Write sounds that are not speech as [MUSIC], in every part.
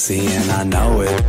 Sexy and I know it.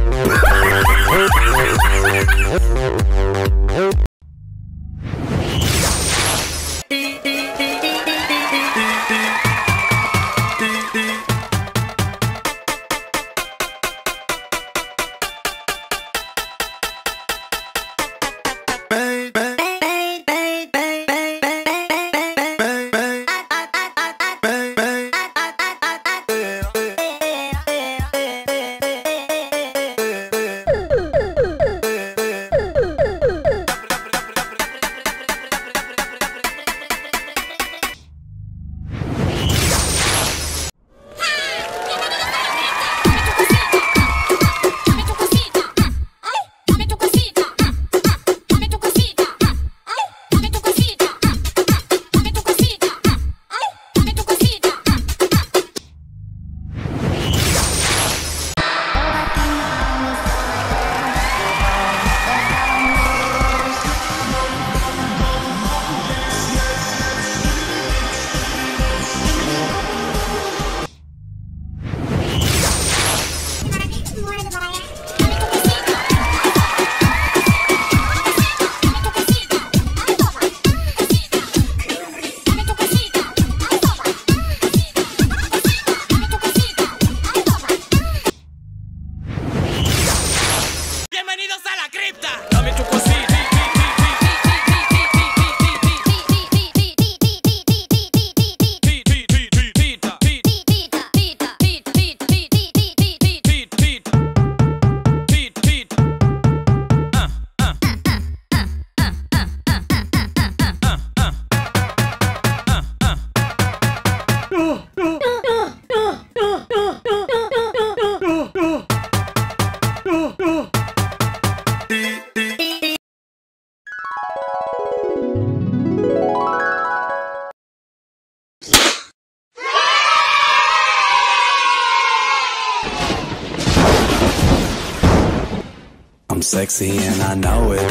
Sexy and I know it.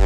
[LAUGHS]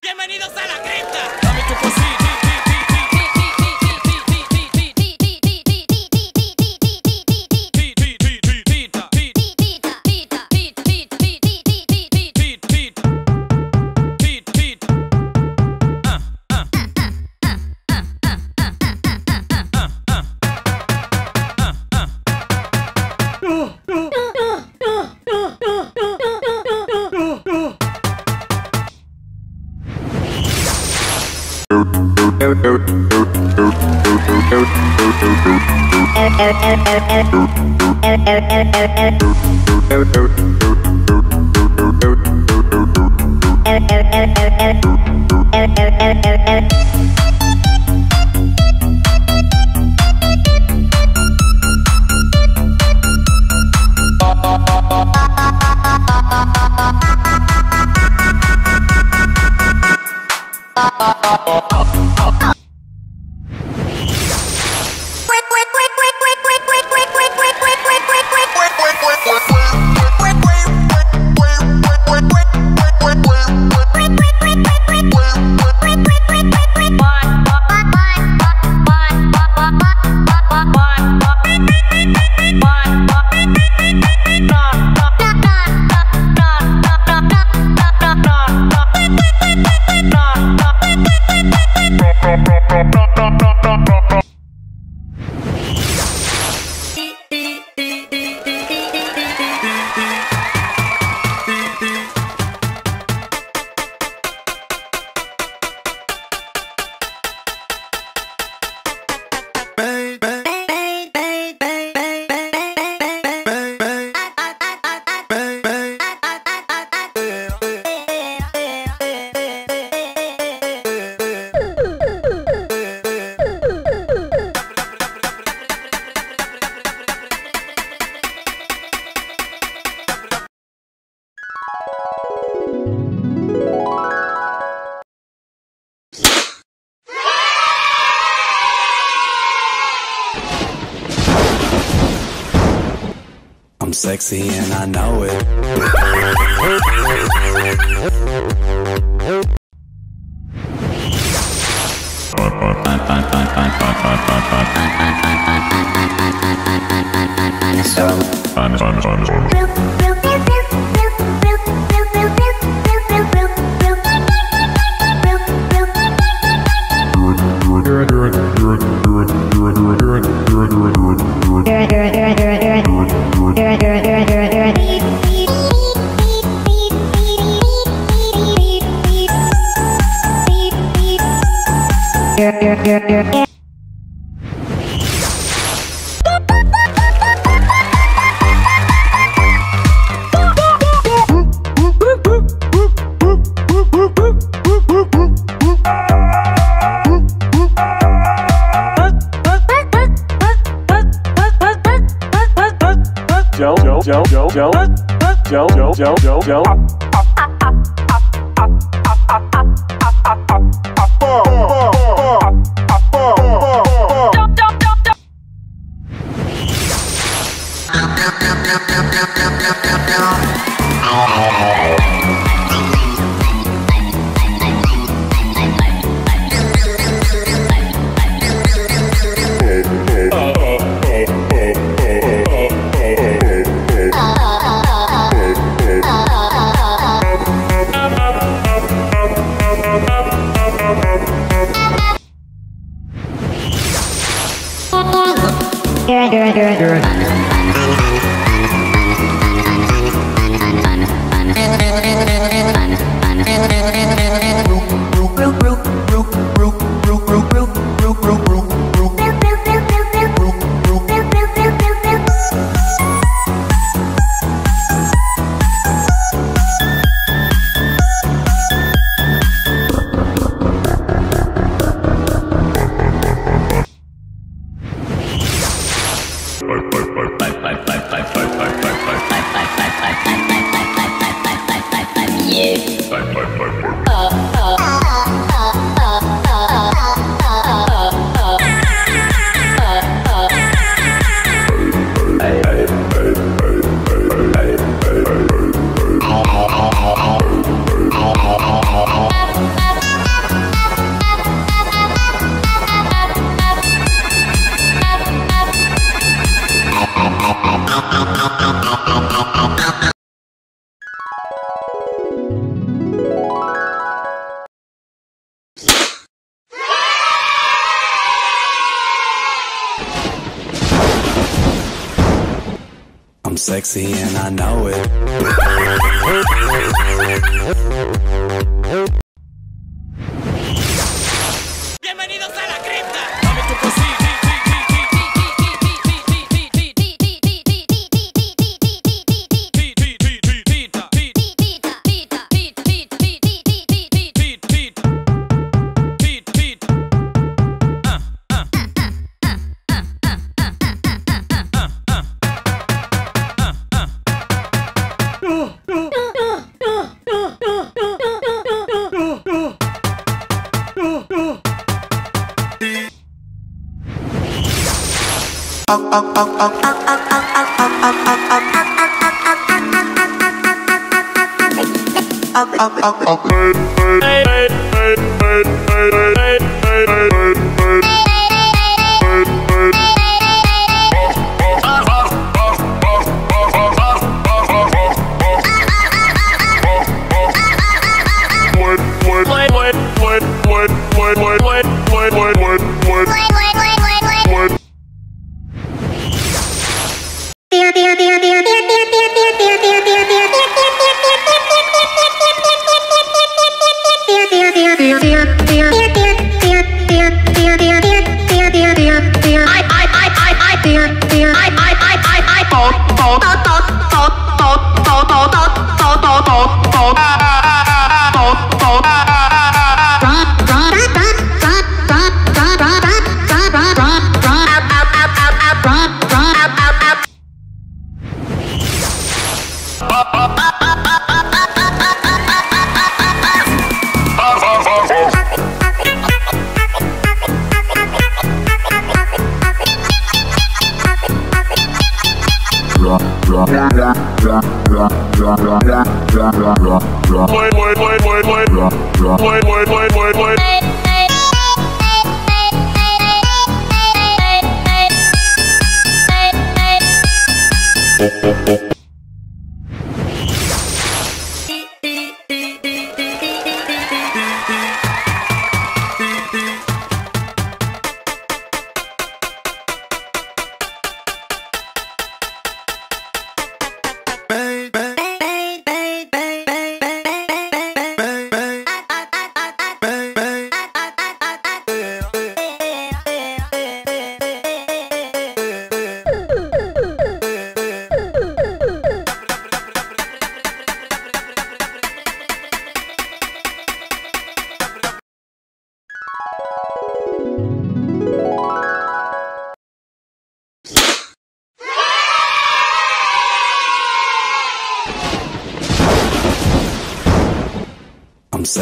Bienvenidos a la cripta. sexy and I know it. Dinosaur. Dinosaur. and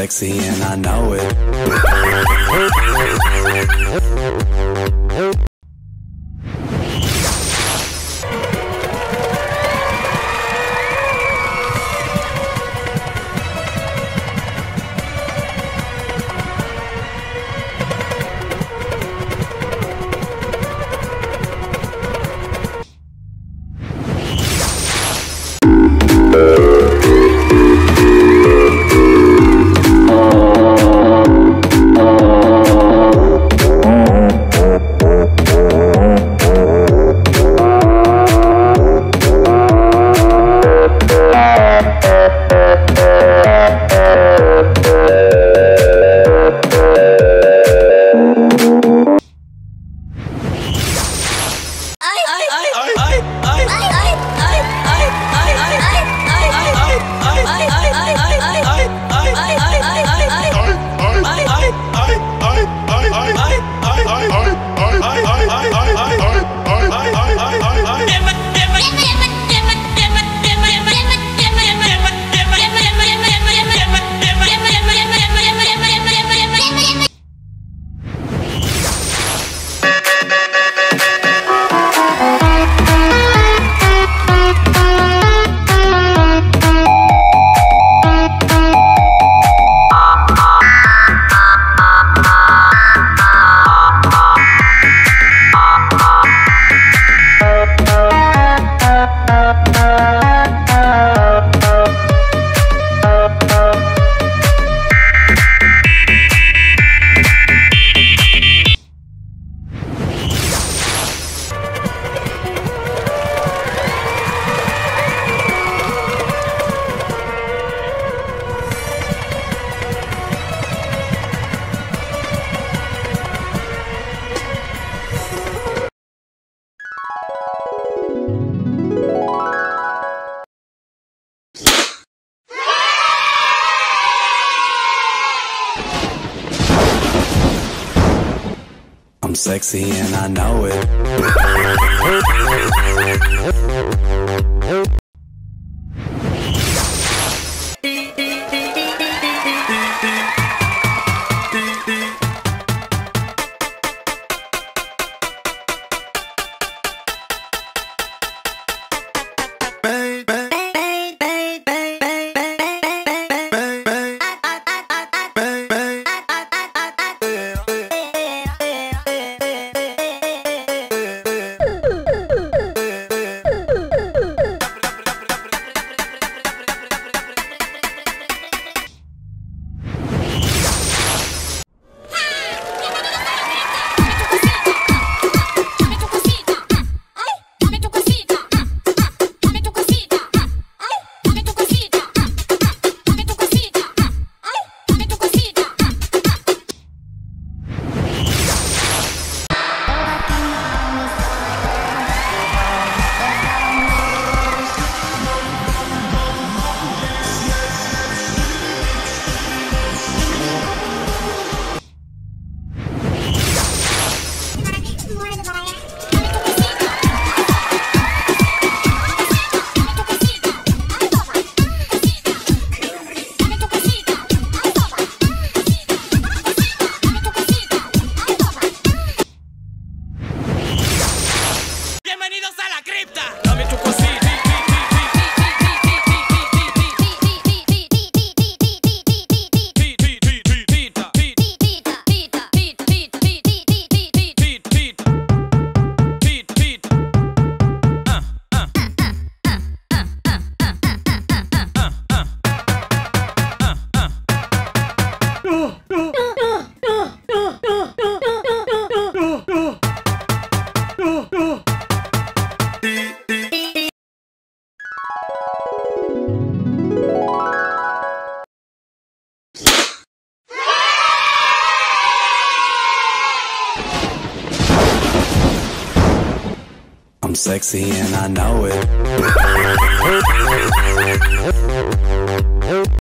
sexy and I know it. Sexy and I know it. [LAUGHS] sexy and I know it. [LAUGHS]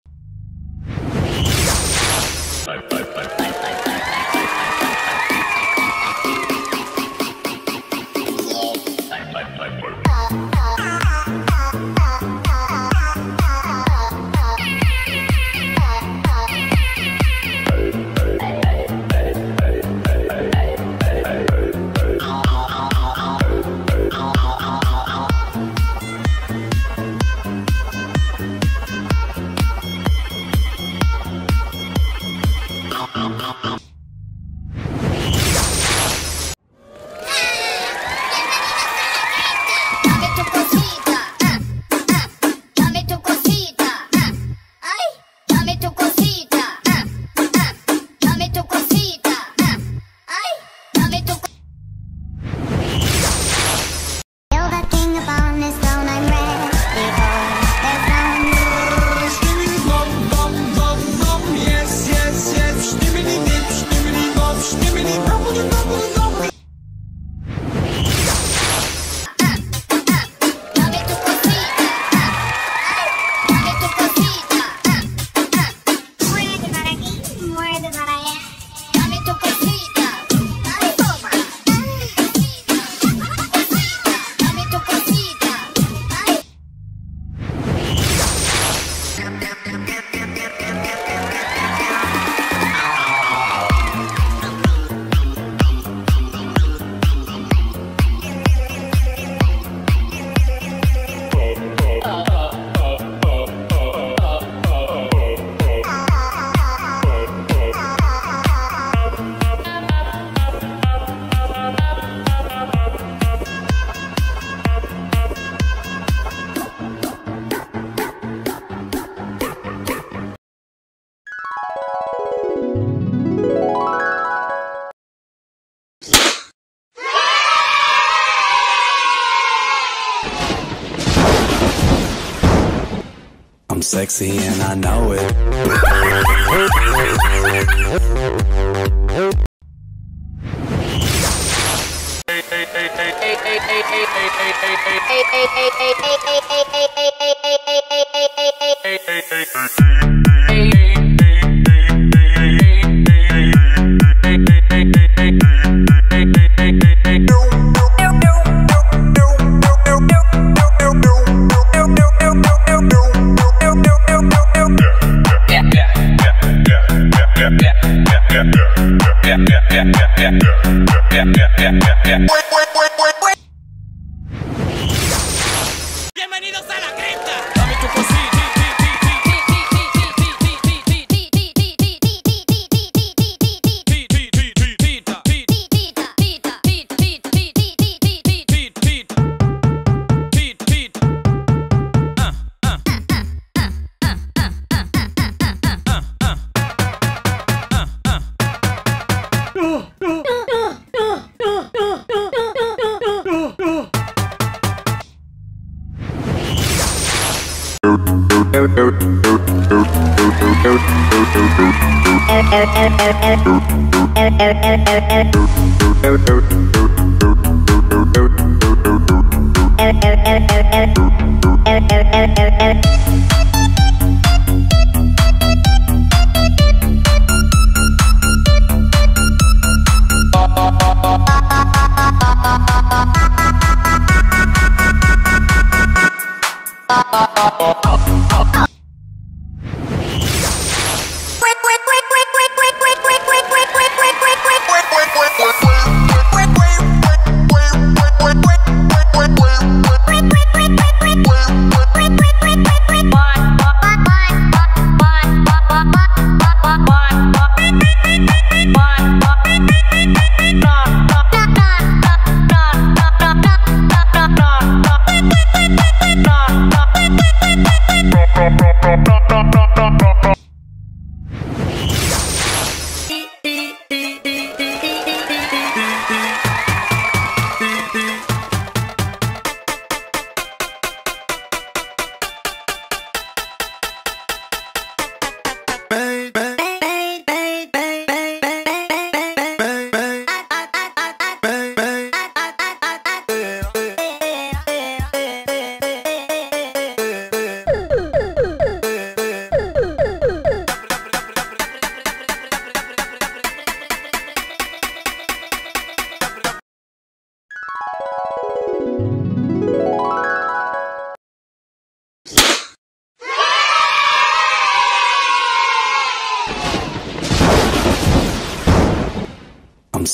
sexy and I know it. Bienvenidos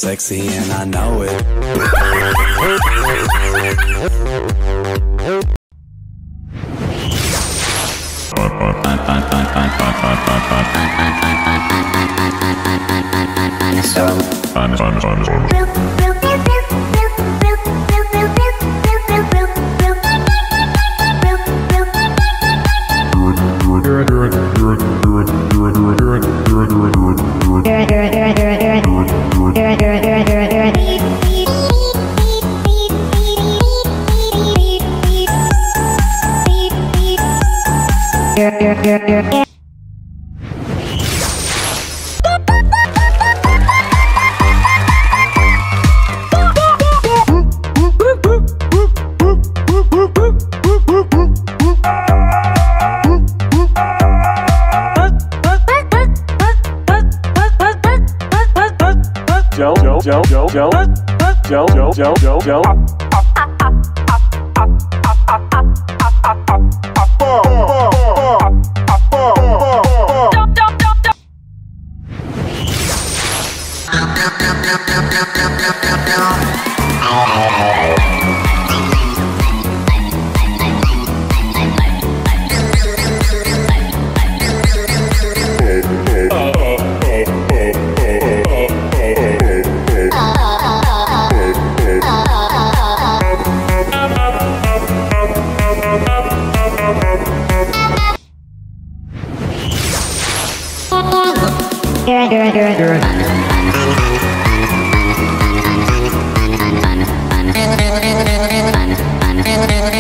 sexy and I know it. [LAUGHS] Thank you.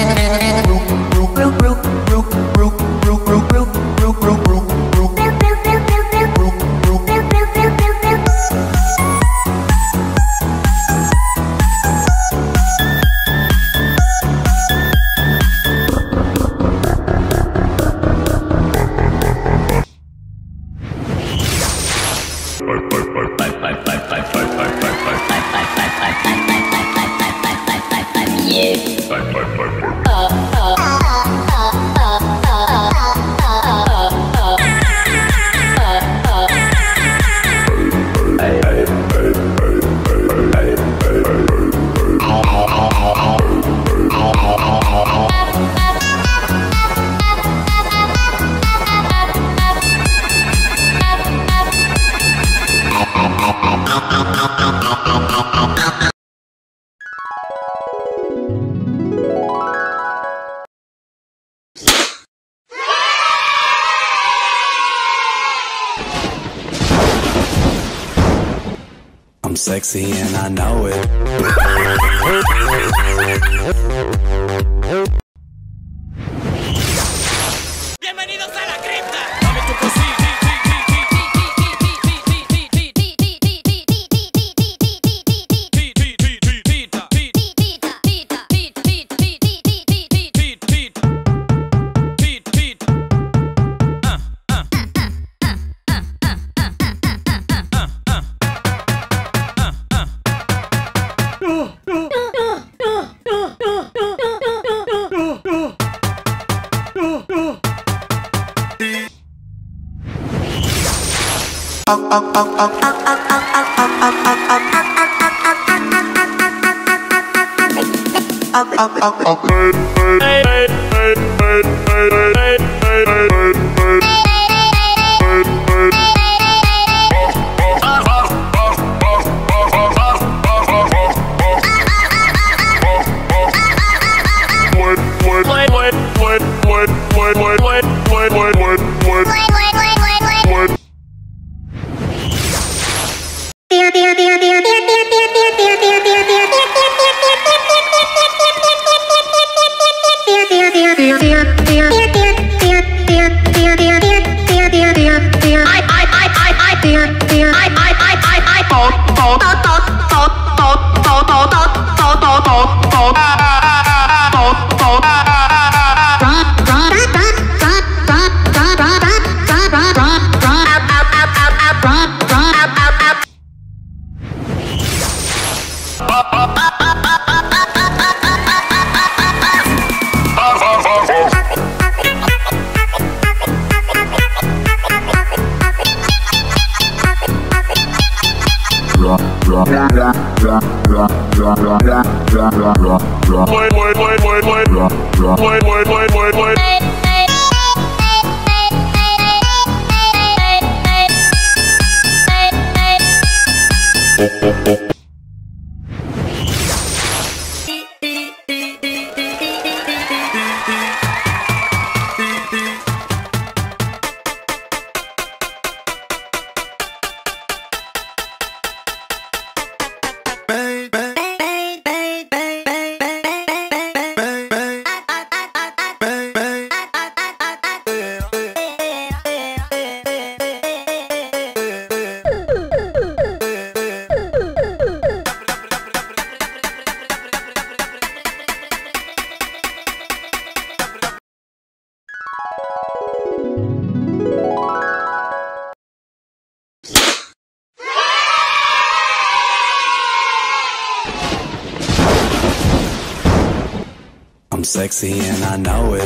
Sexy and I know it.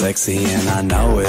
sexy and I know it.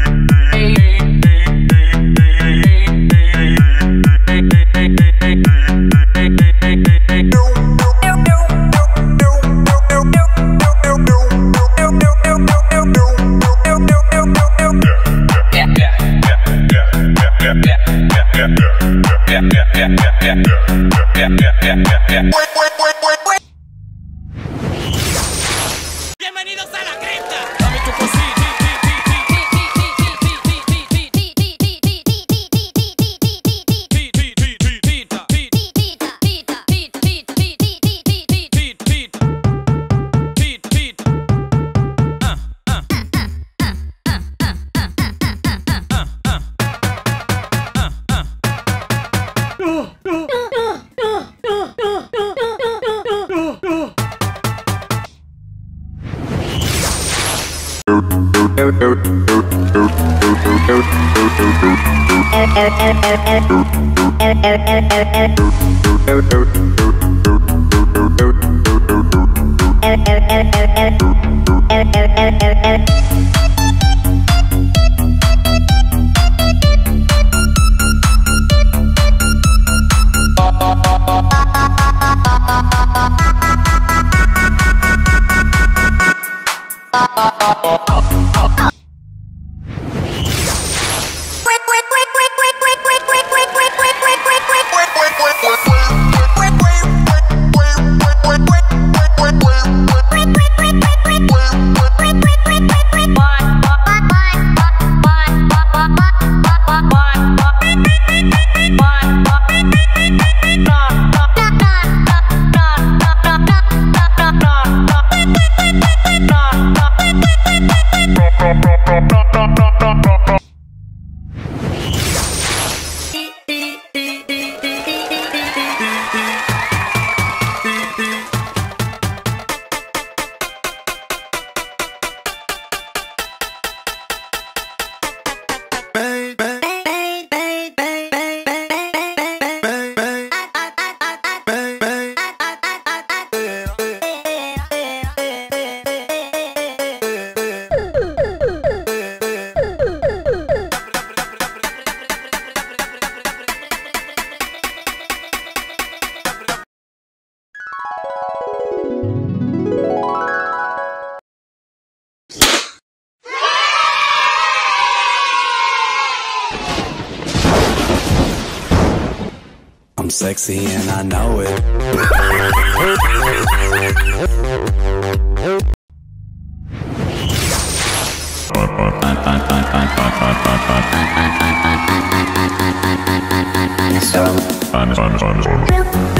sexy and I know it. Joe,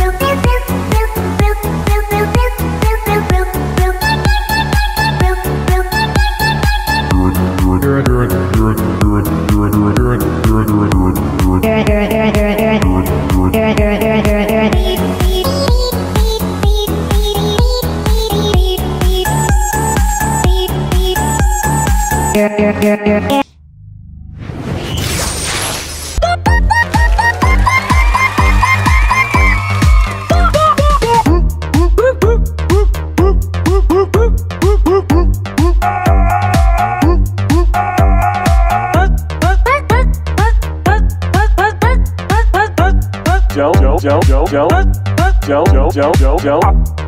Joe, Joe, Joe,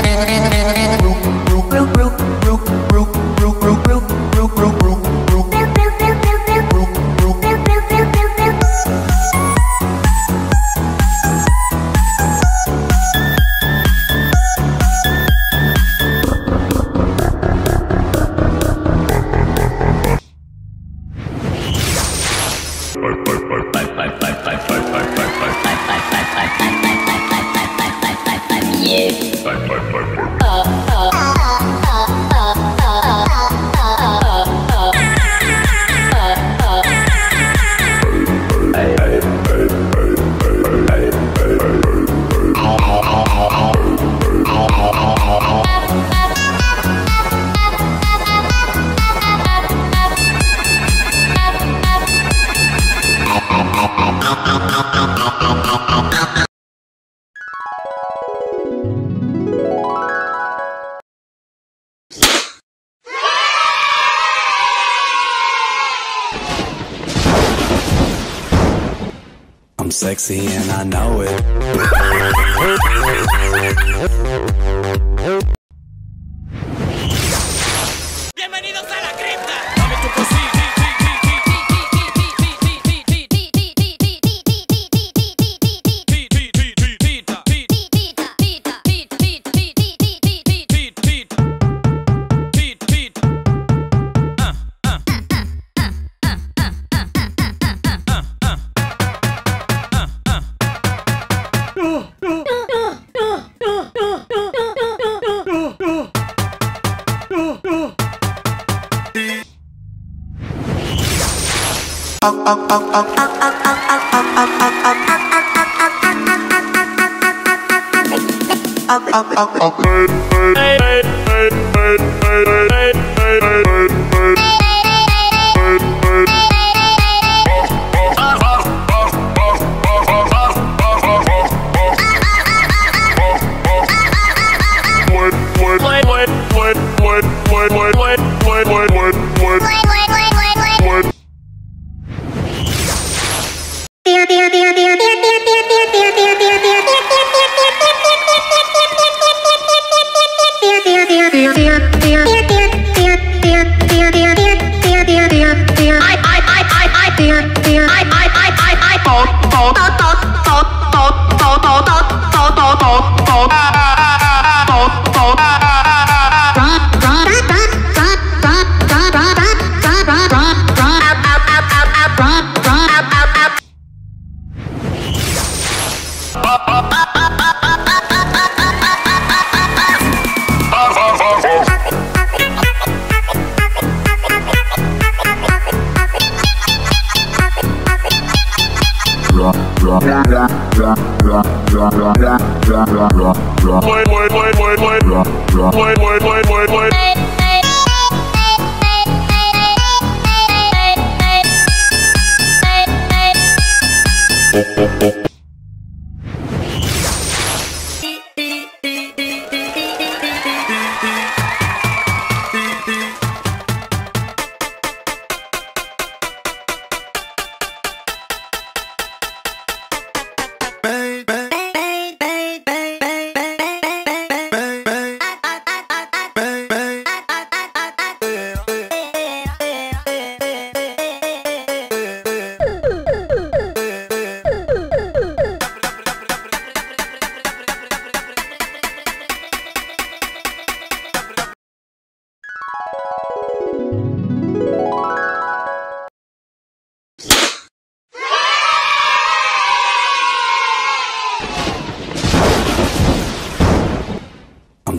Thank you.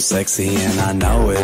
Sexy and I know it.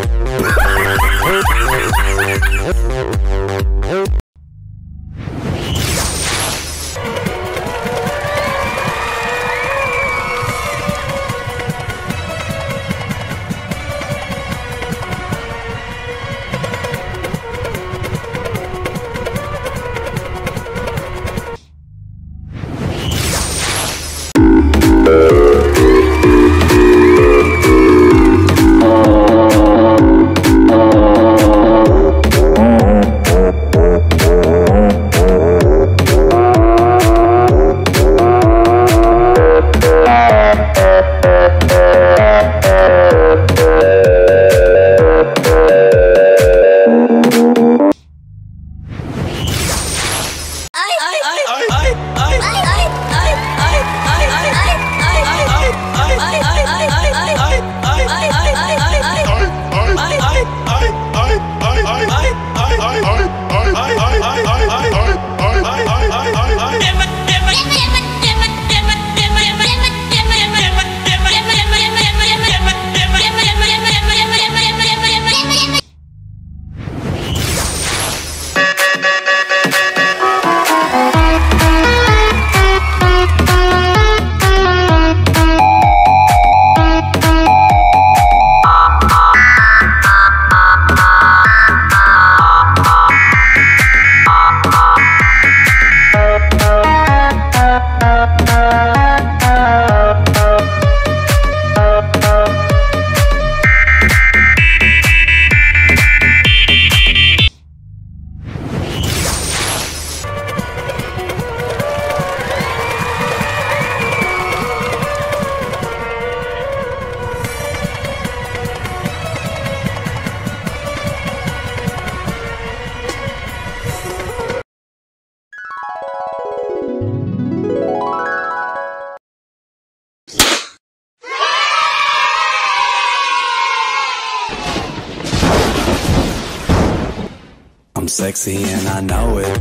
Sexy and I know it.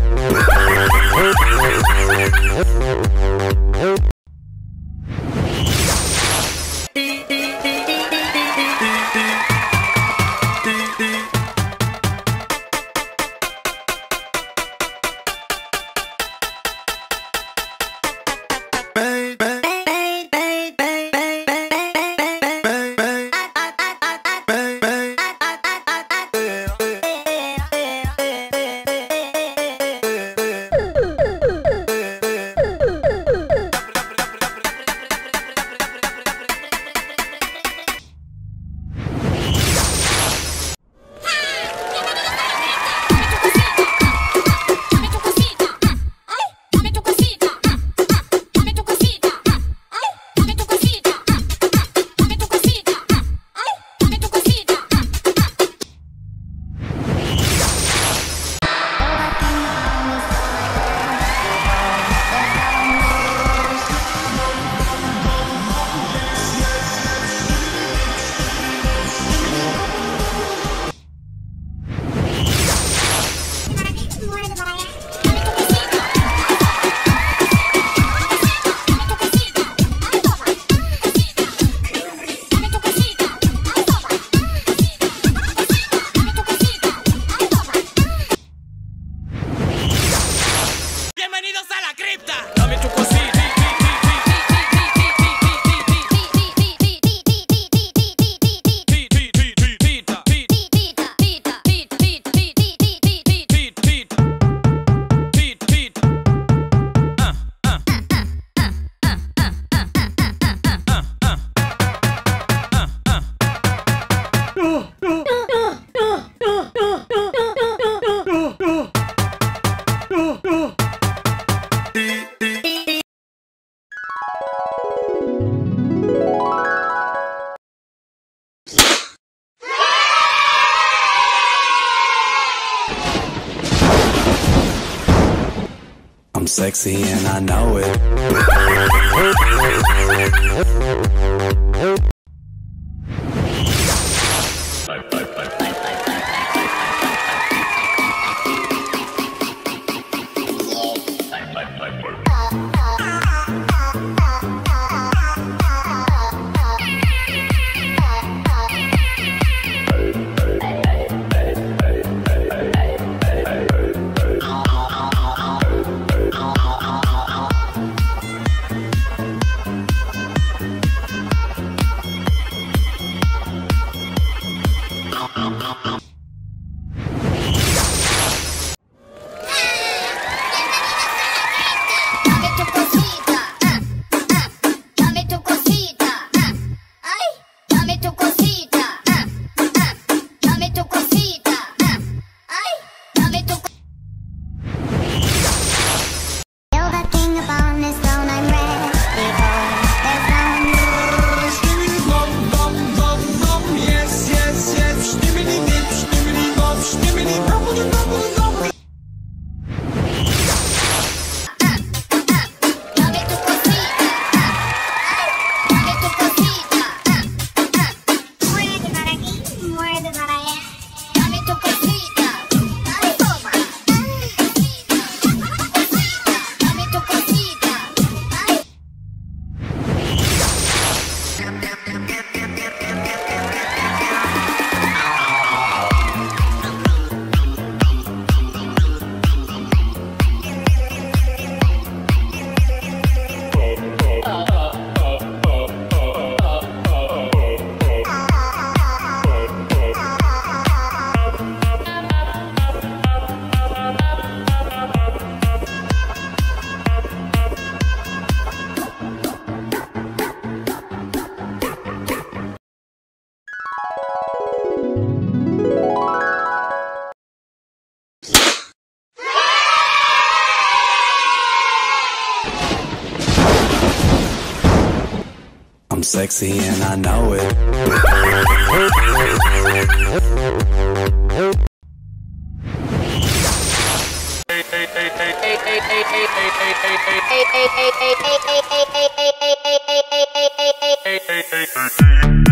Sexy and I know it. Hey,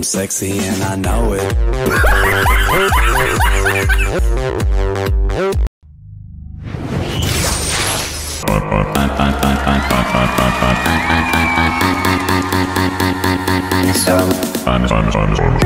I'm sexy and I know it. Joe,